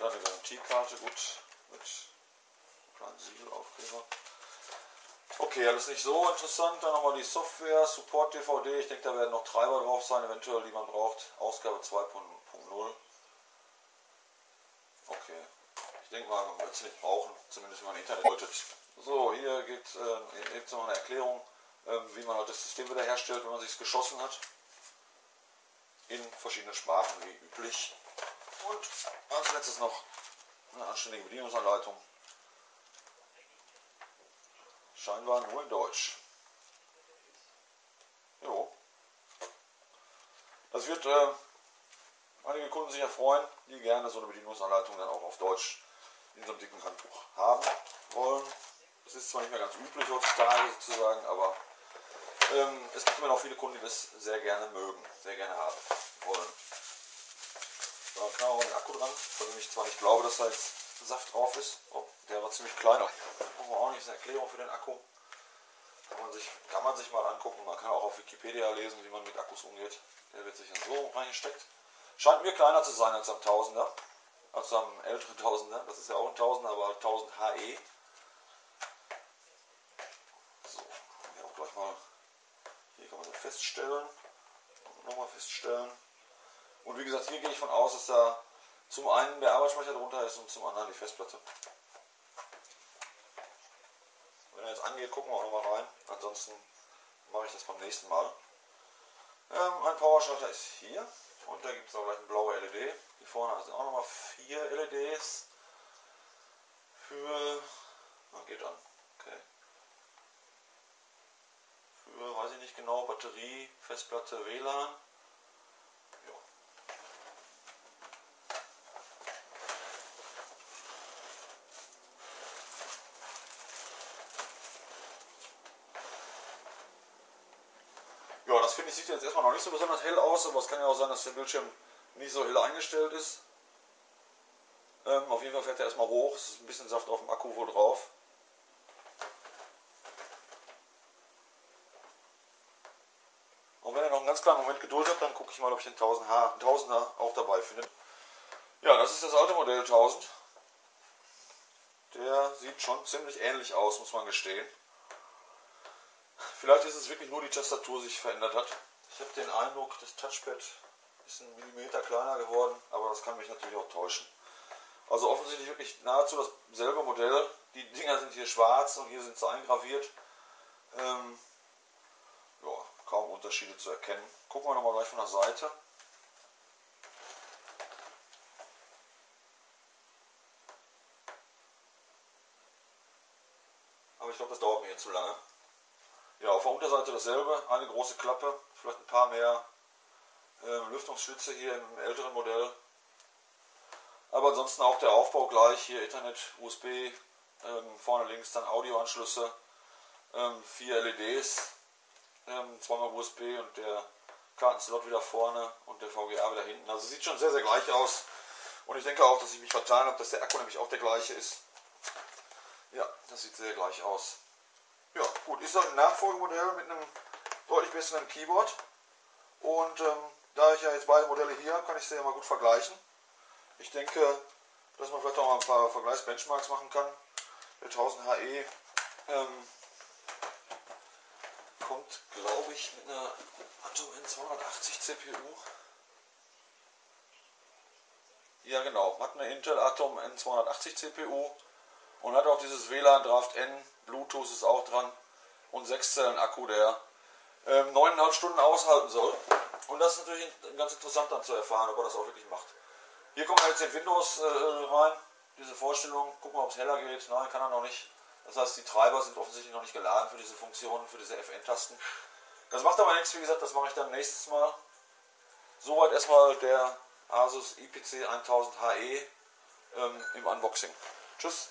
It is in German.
Dann eine Garantiekarte, gut, mit kleinen Siegelaufkleber. Okay, alles nicht so interessant. Dann nochmal die Software, Support DVD. Ich denke, da werden noch Treiber drauf sein, eventuell, die man braucht. Ausgabe 2.0. Okay. Ich denke mal, man wird es nicht brauchen, zumindest wenn man Internet wollte. So, hier geht äh, jetzt noch eine Erklärung, äh, wie man halt das System wiederherstellt, wenn man sich geschossen hat. In verschiedenen Sprachen wie üblich. Und als letztes noch eine anständige Bedienungsanleitung. Scheinbar nur in Deutsch. Jo. Das wird äh, einige Kunden sich erfreuen, die gerne so eine Bedienungsanleitung dann auch auf Deutsch in so einem dicken Handbuch haben wollen. Das ist zwar nicht mehr ganz üblich heutzutage sozusagen, aber ähm, es gibt immer noch viele Kunden, die das sehr gerne mögen, sehr gerne haben wollen. Da kann auch ein Akku dran, von dem ich zwar nicht glaube, dass da jetzt Saft drauf ist. Oh, der war ziemlich. Brauchen wir auch nicht eine Erklärung für den Akku. Kann man, sich, kann man sich mal angucken. Man kann auch auf Wikipedia lesen, wie man mit Akkus umgeht. Der wird sich dann so reingesteckt. Scheint mir kleiner zu sein als am Tausender. Als am älteren Tausender. Das ist ja auch ein Tausender, aber 1000 HE. So, hier auch gleich mal. Hier kann man so feststellen. Nochmal feststellen. Und wie gesagt, hier gehe ich von aus, dass da zum einen der Arbeitsspeicher drunter ist und zum anderen die Festplatte. Wenn er jetzt angeht, gucken wir auch nochmal rein. Ansonsten mache ich das beim nächsten Mal. Ähm, ein Powerschalter ist hier und da gibt es auch gleich eine blaue LED. Hier vorne sind auch nochmal vier LEDs für. Ah, geht an. Okay. Für, weiß ich nicht genau, Batterie, Festplatte, WLAN. Ja, das finde ich sieht jetzt erstmal noch nicht so besonders hell aus, aber es kann ja auch sein, dass der Bildschirm nicht so hell eingestellt ist. Ähm, auf jeden Fall fährt er erstmal hoch, es ist ein bisschen Saft auf dem Akku wohl drauf. Und wenn ihr noch einen ganz kleinen Moment Geduld habt, dann gucke ich mal, ob ich den 1000er auch dabei finde. Ja, das ist das alte Modell 1000. Der sieht schon ziemlich ähnlich aus, muss man gestehen. Vielleicht ist es wirklich nur die Tastatur sich verändert hat. Ich habe den Eindruck, das Touchpad ist ein Millimeter kleiner geworden, aber das kann mich natürlich auch täuschen. Also offensichtlich wirklich nahezu dasselbe Modell. Die Dinger sind hier schwarz und hier sind sie eingraviert. Ähm, ja, kaum Unterschiede zu erkennen. Gucken wir nochmal gleich von der Seite. Aber ich glaube, das dauert mir jetzt zu lange. Ja, auf der Unterseite dasselbe, eine große Klappe, vielleicht ein paar mehr äh, Lüftungsschlitze hier im älteren Modell. Aber ansonsten auch der Aufbau gleich, hier Ethernet, USB, ähm, vorne links dann Audioanschlüsse, ähm, vier LEDs, ähm, zweimal USB und der Kartenslot wieder vorne und der VGA wieder hinten. Also sieht schon sehr, sehr gleich aus. Und ich denke auch, dass ich mich vertan habe, dass der Akku nämlich auch der gleiche ist. Ja, das sieht sehr gleich aus. Ja, gut, ist ein Nachfolgemodell mit einem deutlich besseren Keyboard. Und ähm, da ich ja jetzt beide Modelle hier habe, kann ich sie ja mal gut vergleichen. Ich denke, dass man vielleicht auch mal ein paar Vergleichsbenchmarks machen kann. Der 1000 HE ähm, kommt, glaube ich, mit einer Atom N280 CPU. Ja genau, hat eine Intel Atom N280 CPU und hat auch dieses WLAN Draft N Bluetooth ist auch dran und 6 Zellen Akku, der ähm, 9,5 Stunden aushalten soll. Und das ist natürlich ganz interessant dann zu erfahren, ob er das auch wirklich macht. Hier kommt jetzt in Windows äh, rein, diese Vorstellung, gucken wir, ob es heller geht. Nein, kann er noch nicht. Das heißt, die Treiber sind offensichtlich noch nicht geladen für diese Funktionen, für diese FN-Tasten. Das macht aber nichts, wie gesagt, das mache ich dann nächstes Mal. Soweit erstmal der Asus IPC 1000 HE ähm, im Unboxing. Tschüss.